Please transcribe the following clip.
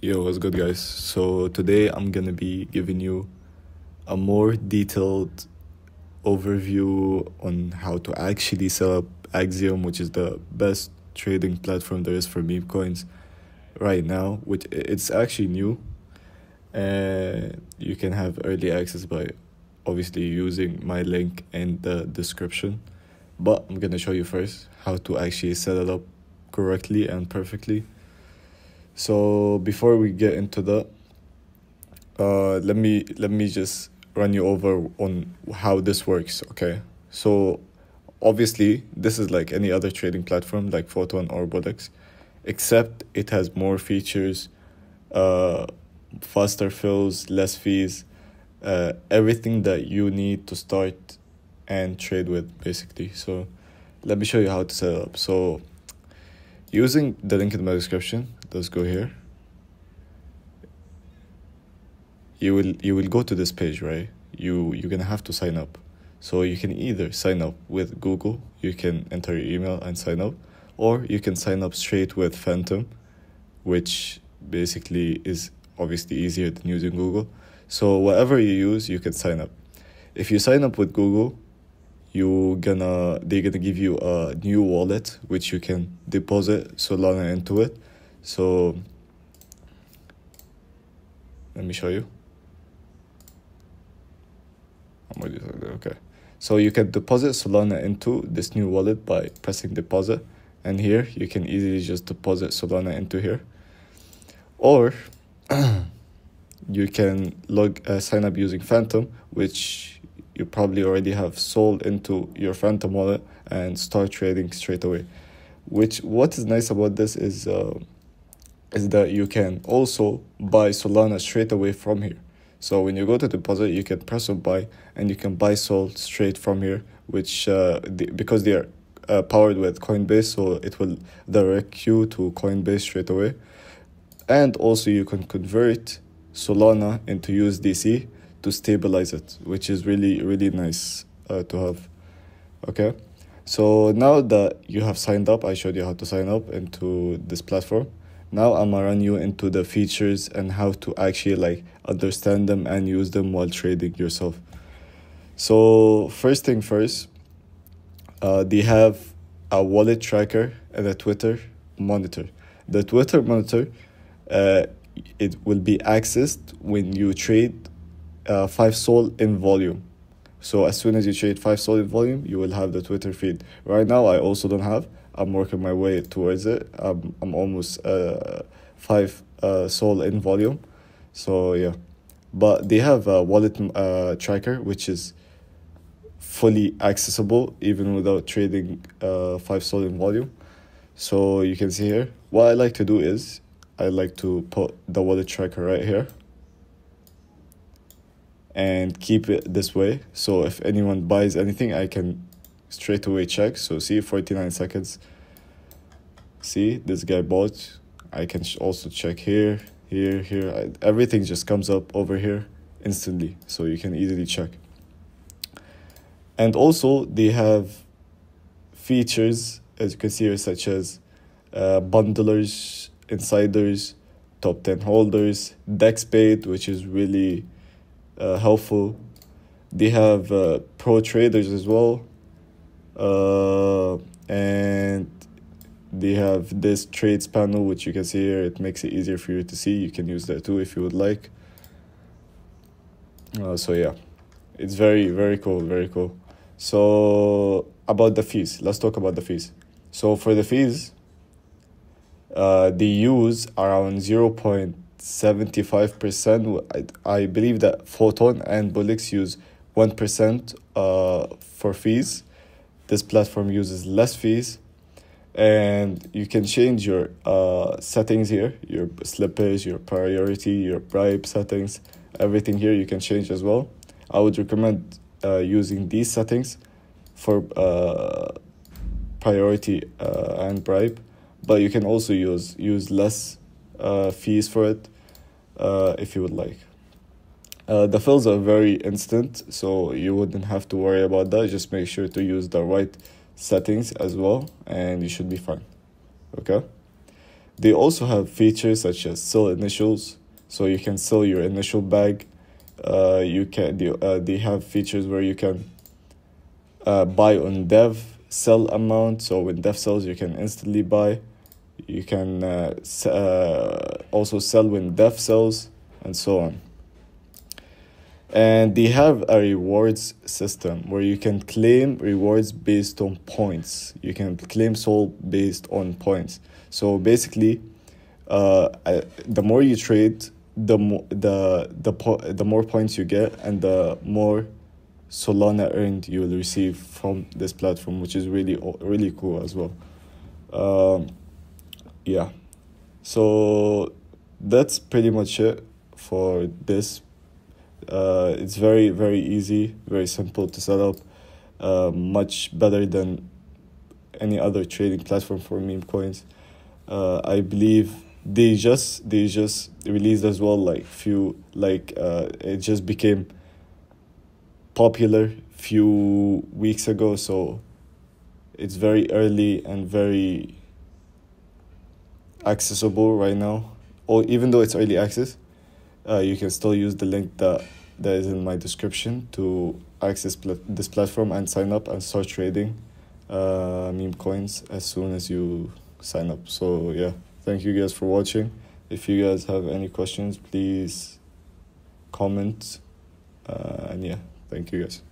Yo, what's good, guys? So, today I'm gonna be giving you a more detailed overview on how to actually set up Axiom, which is the best trading platform there is for meme coins right now, which it's actually new. Uh, you can have early access by obviously using my link in the description. But I'm gonna show you first how to actually set it up correctly and perfectly. So before we get into that, uh, let me let me just run you over on how this works. Okay, so obviously this is like any other trading platform like Photon or BullX, except it has more features, uh, faster fills, less fees, uh, everything that you need to start and trade with basically. So let me show you how to set up. So using the link in my description, let's go here. You will you will go to this page, right? You you're gonna have to sign up. So you can either sign up with Google, you can enter your email and sign up, or you can sign up straight with Phantom, which basically is obviously easier than using Google. So whatever you use, you can sign up. If you sign up with Google, you gonna they're gonna give you a new wallet which you can deposit Solana into it. So let me show you. Okay. So you can deposit Solana into this new wallet by pressing deposit. And here you can easily just deposit Solana into here. Or you can log uh, sign up using Phantom, which you probably already have sold into your Phantom wallet and start trading straight away. Which what is nice about this is uh, is that you can also buy Solana straight away from here. So when you go to deposit, you can press on buy and you can buy Sol straight from here, which uh, the, because they are uh, powered with Coinbase, so it will direct you to Coinbase straight away. And also you can convert Solana into USDC to stabilize it, which is really really nice uh, to have. Okay, so now that you have signed up, I showed you how to sign up into this platform. Now I'm gonna run you into the features and how to actually like understand them and use them while trading yourself. So first thing first, uh, they have a wallet tracker and a Twitter monitor. The Twitter monitor, uh, it will be accessed when you trade uh, five sol in volume. So as soon as you trade five sol in volume, you will have the Twitter feed. Right now, I also don't have. I'm working my way towards it. I'm I'm almost uh five uh sol in volume, so yeah. But they have a wallet uh tracker which is fully accessible even without trading uh five sol in volume. So you can see here. What I like to do is I like to put the wallet tracker right here and keep it this way. So if anyone buys anything, I can straight away check. So see 49 seconds. See this guy bought. I can also check here, here, here. I, everything just comes up over here instantly. So you can easily check. And also they have features as you can see here such as uh, bundlers, insiders, top 10 holders, DexPaid, which is really uh, helpful. They have uh, pro traders as well. Uh, and they have this trades panel, which you can see here. It makes it easier for you to see. You can use that too if you would like. Uh, so yeah, it's very, very cool, very cool. So about the fees, let's talk about the fees. So for the fees, uh, they use around 0.75%. I, I believe that Photon and BullX use 1% uh, for fees. This platform uses less fees. And you can change your uh, settings here, your slippage, your priority, your bribe settings, everything here you can change as well. I would recommend uh, using these settings for uh, priority uh, and bribe but you can also use use less uh, fees for it uh, if you would like. Uh, the fills are very instant, so you wouldn't have to worry about that. Just make sure to use the right settings as well, and you should be fine. Okay. they also have features such as sell initials so you can sell your initial bag uh, you can they, uh, they have features where you can uh, buy on dev sell amount so when dev sells you can instantly buy you can uh, uh, also sell when dev sells and so on. And they have a rewards system where you can claim rewards based on points. You can claim SOL based on points. So basically uh, the more you trade the more the the po- the more points you get and the more solana earned you will receive from this platform which is really really cool as well. Um, yeah. So that's pretty much it for this. Uh, it's very very easy, very simple to set up, uh, much better than any other trading platform for meme coins. Uh, I believe they just they just released as well like few like uh, it just became popular few weeks ago. So it's very early and very accessible right now or even though it's early access uh, you can still use the link that that is in my description to access pl- this platform and sign up and start trading uh, meme coins as soon as you sign up. So yeah, thank you guys for watching. If you guys have any questions, please comment. Uh, and yeah, thank you guys.